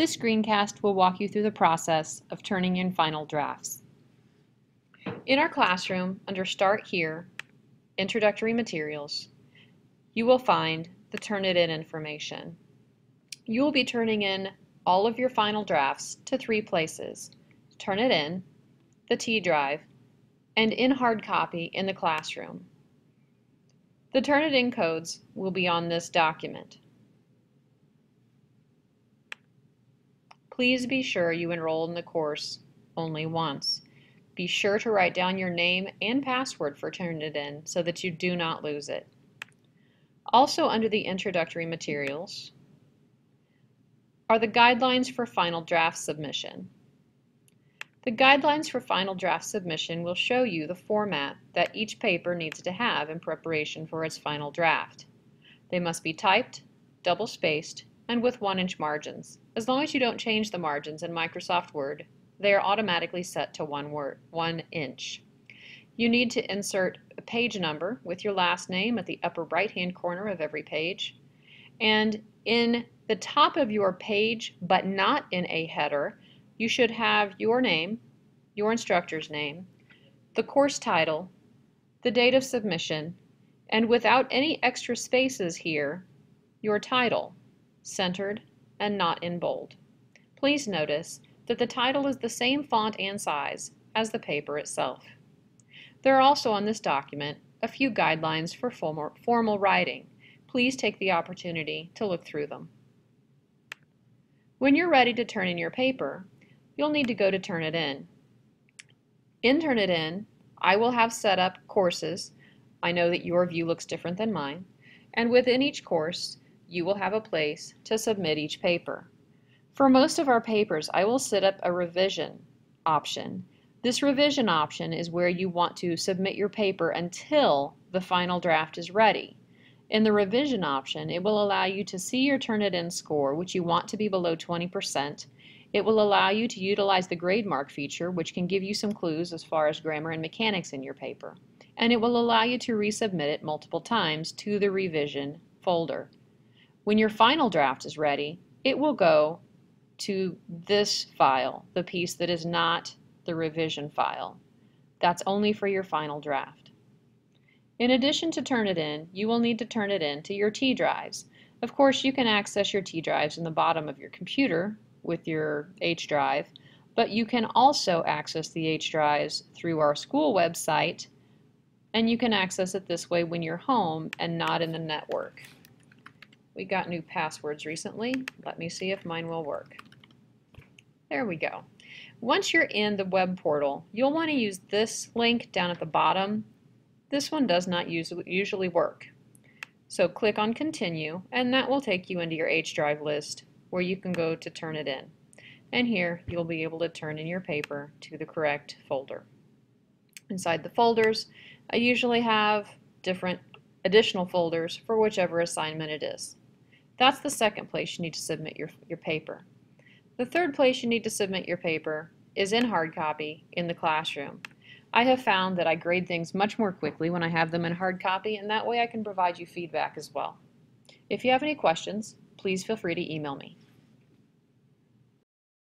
This screencast will walk you through the process of turning in final drafts. In our classroom, under Start Here, Introductory Materials, you will find the Turnitin information. You will be turning in all of your final drafts to three places, Turnitin, the T drive, and in hard copy in the classroom. The Turnitin codes will be on this document. Please be sure you enroll in the course only once. Be sure to write down your name and password for Turnitin so that you do not lose it. Also under the introductory materials are the guidelines for final draft submission. The guidelines for final draft submission will show you the format that each paper needs to have in preparation for its final draft. They must be typed, double-spaced, and with 1-inch margins. As long as you don't change the margins in Microsoft Word, they are automatically set to 1, word, 1 inch. You need to insert a page number with your last name at the upper right-hand corner of every page. And in the top of your page, but not in a header, you should have your name, your instructor's name, the course title, the date of submission, and without any extra spaces here, your title, centered and not in bold. Please notice that the title is the same font and size as the paper itself. There are also on this document a few guidelines for formal, formal writing. Please take the opportunity to look through them. When you're ready to turn in your paper, you'll need to go to Turnitin. In Turnitin, I will have set up courses. I know that your view looks different than mine. And within each course, you will have a place to submit each paper. For most of our papers, I will set up a revision option. This revision option is where you want to submit your paper until the final draft is ready. In the revision option, it will allow you to see your Turnitin score, which you want to be below 20%, it will allow you to utilize the GradeMark feature, which can give you some clues as far as grammar and mechanics in your paper. And it will allow you to resubmit it multiple times to the revision folder. When your final draft is ready, it will go to this file, the piece that is not the revision file. That's only for your final draft. In addition to Turnitin, you will need to turn it in to your T drives. Of course, you can access your T drives in the bottom of your computer with your H drive, but you can also access the H drives through our school website, and you can access it this way when you're home and not in the network. We got new passwords recently. Let me see if mine will work. There we go. Once you're in the web portal, you'll want to use this link down at the bottom. This one does not usually work. So click on continue and that will take you into your H drive list where you can go to turn it in. And here you'll be able to turn in your paper to the correct folder. Inside the folders, I usually have different additional folders for whichever assignment it is. That's the second place you need to submit your, your paper. The third place you need to submit your paper is in hard copy in the classroom. I have found that I grade things much more quickly when I have them in hard copy and that way I can provide you feedback as well. If you have any questions, please feel free to email me.